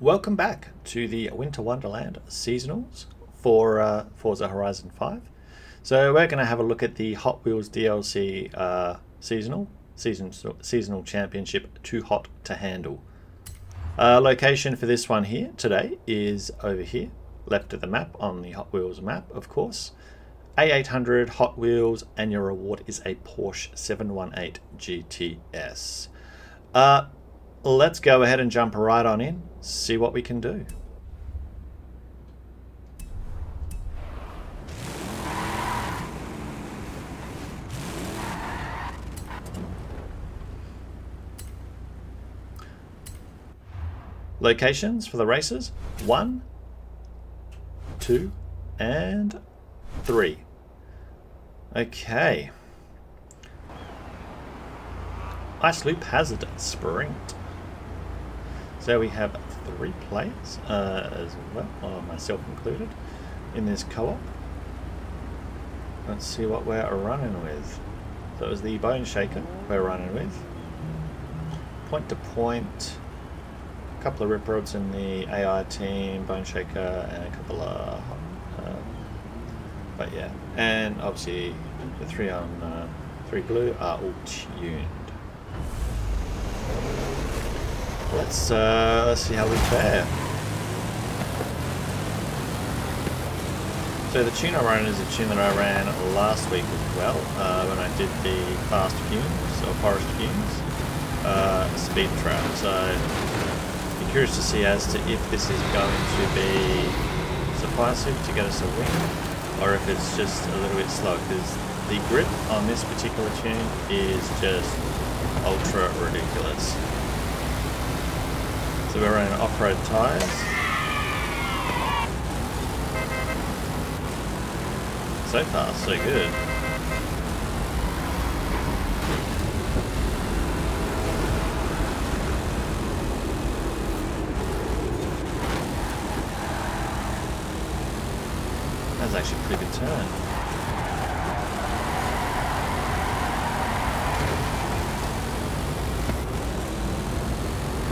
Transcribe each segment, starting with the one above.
Welcome back to the Winter Wonderland seasonals for uh, Forza Horizon 5. So we're going to have a look at the Hot Wheels DLC uh, seasonal, season, seasonal championship Too Hot to Handle. Uh, location for this one here today is over here, left of the map on the Hot Wheels map, of course. A800 Hot Wheels and your reward is a Porsche 718 GTS. Let's go ahead and jump right on in, see what we can do. Locations for the races, one, two, and three. Okay. Ice Loop Hazard Sprint. So we have three players uh, as well, uh, myself included, in this co-op. Let's see what we're running with. So it was the Bone Shaker we're running with. Point to point. A couple of rip rods in the AI team, Bone Shaker, and a couple of... Uh, but yeah, and obviously the three on uh, three blue are all tuned. Let's uh, see how we fare. So the tune I ran is a tune that I ran last week as well uh, when I did the fast fumes or forest fumes uh, speed trap. So be curious to see as to if this is going to be sufficient to get us a win or if it's just a little bit slow because the grip on this particular tune is just ultra ridiculous. So we're running off-road tyres. So far, so good. That's actually a pretty good turn.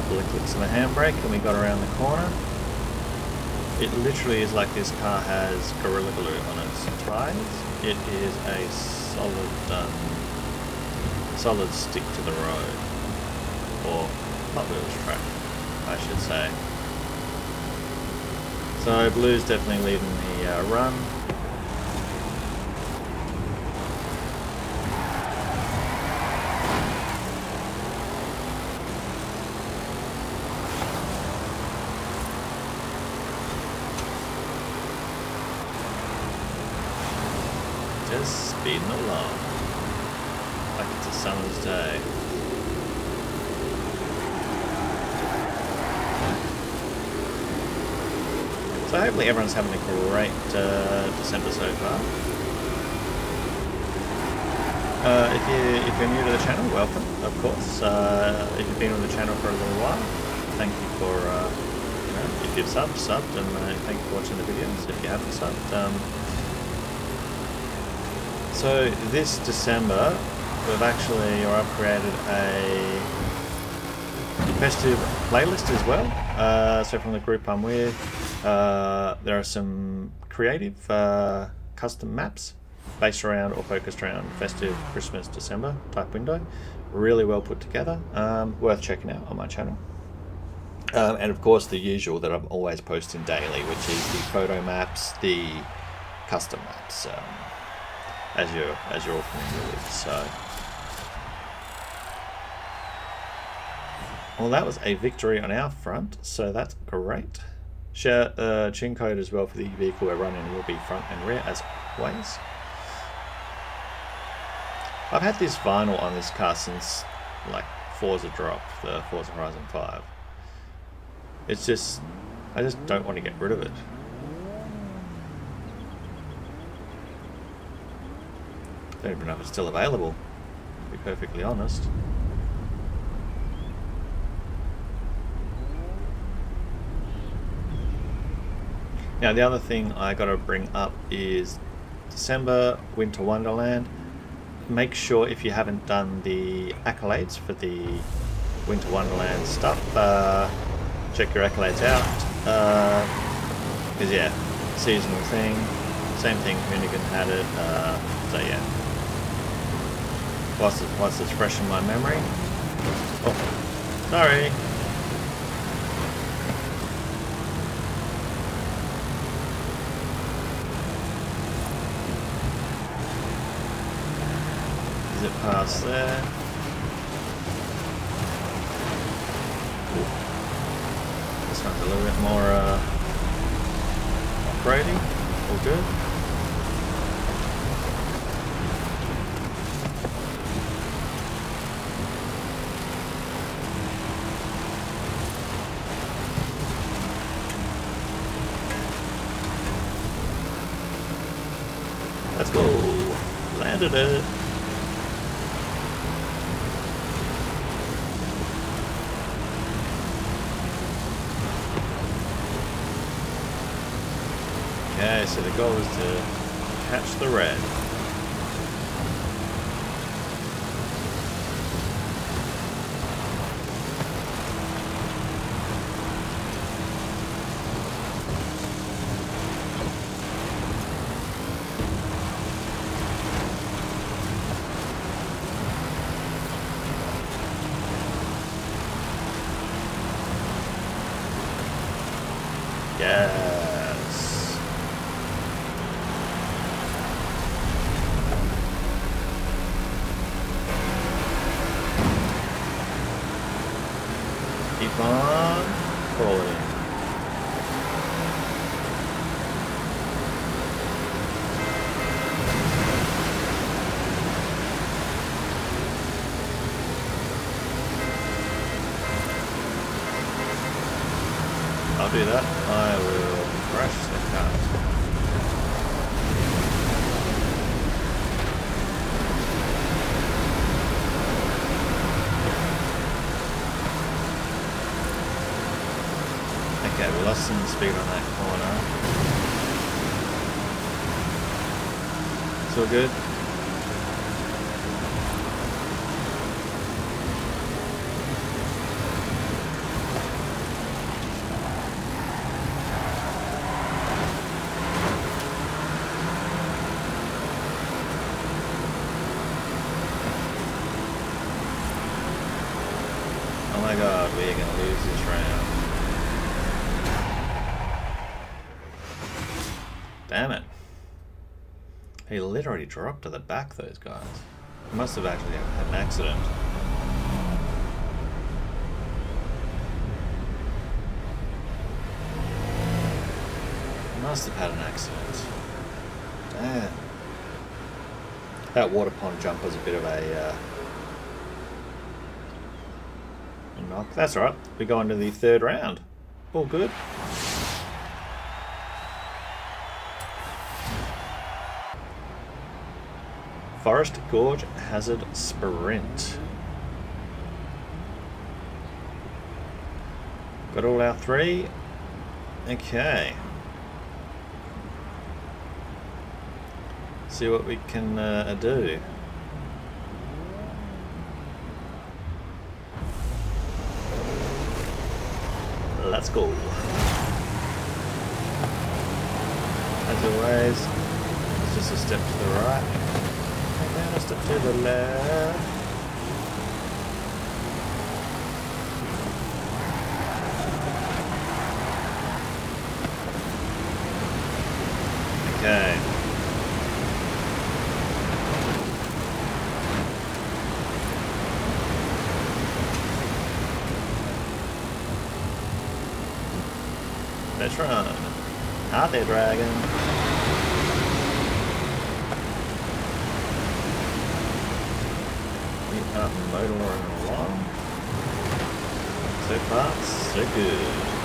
Clicks on the handbrake and we got around the corner. It literally is like this car has Gorilla Glue on its tyres. It is a solid, um, solid stick to the road. Or Hot Wheels track, I should say. So Blue's definitely leading the uh, run. Like it's a summer's day. So hopefully everyone's having a great uh, December so far. Uh, if you if you're new to the channel, welcome, of course. Uh, if you've been on the channel for a little while, thank you for uh, you know, if you've subbed, subbed, and uh, thank you for watching the videos. If you haven't subbed, um, so this December, we've actually, or I've created a festive playlist as well. Uh, so from the group I'm with, uh, there are some creative uh, custom maps based around or focused around festive Christmas December type window. Really well put together, um, worth checking out on my channel. Um, and of course the usual that I'm always posting daily, which is the photo maps, the custom maps. Um, as you're as you're with. So, well, that was a victory on our front, so that's great. Share uh, tune code as well for the vehicle we're running will be front and rear as always. I've had this vinyl on this car since like Forza drop, the Forza Horizon 5. It's just, I just don't want to get rid of it. Don't even know if it's still available, to be perfectly honest. Now the other thing I got to bring up is December Winter Wonderland. Make sure if you haven't done the accolades for the Winter Wonderland stuff, uh, check your accolades out. Because, uh, yeah, seasonal thing. Same thing, Hoonigan had it. Uh, so, yeah. It, whilst it's fresh in my memory. Oh, sorry. Is it past there? This one's a little bit more uh, off-roady. All good. Let's go. Landed it. So the goal is to catch the red. Keep on pulling. I'll do that. I will crash the car. Lost some speed on that corner. All good. Oh my god, we're gonna lose this round. Damn it. He literally dropped to the back, those guys. Must have actually had an accident. Must have had an accident. Damn. That water pond jump was a bit of a, uh, knock. That's alright. We go into the third round. All good. Forest Gorge Hazard Sprint. Got all our three. Okay. See what we can uh, do. Let's go. As always, it's just a step to the right. Then a step to. Okay. Run. Out there, dragon. Motoring along. So far, so good.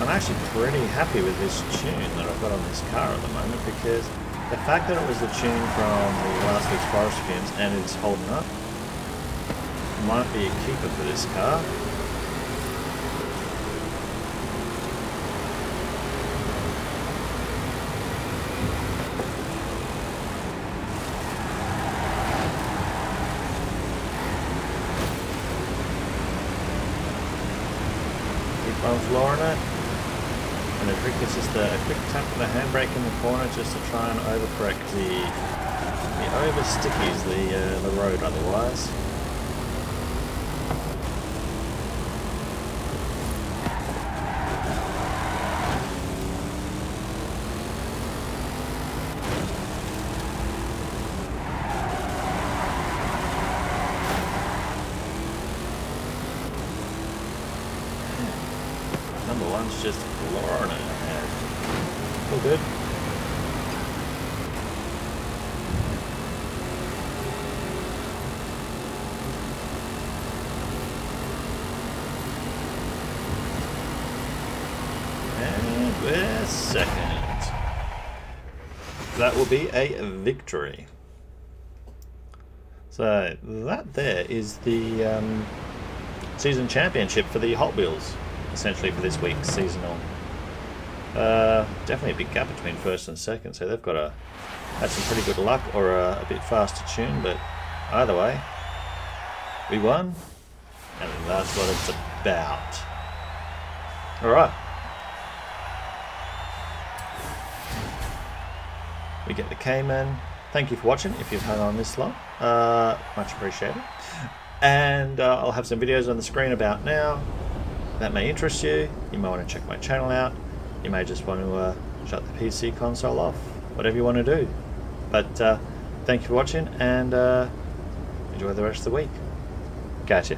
I'm actually pretty happy with this tune that I've got on this car at the moment because the fact that it was the tune from the last week's Forest Fumes and it's holding up might be a keeper for this car. One Florina. And the trick is just a quick tap of the handbrake in the corner just to try and overcorrect the the overstickies the uh, the road otherwise. One's just Florida. All good. And second. That will be a victory. So that there is the um, season championship for the Hot Wheels, essentially for this week's seasonal. Uh, definitely a big gap between first and second, so they've got a had some pretty good luck or a, a bit faster tune, but either way, we won, and that's what it's about. All right. We get the Cayman. Thank you for watching if you've hung on this long. Uh, much appreciated. And uh, I'll have some videos on the screen about now that may interest you. You might want to check my channel out. You may just want to uh, shut the PC console off. Whatever you want to do. But uh, thank you for watching and uh, enjoy the rest of the week. Gotcha.